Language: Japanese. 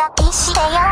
焼よ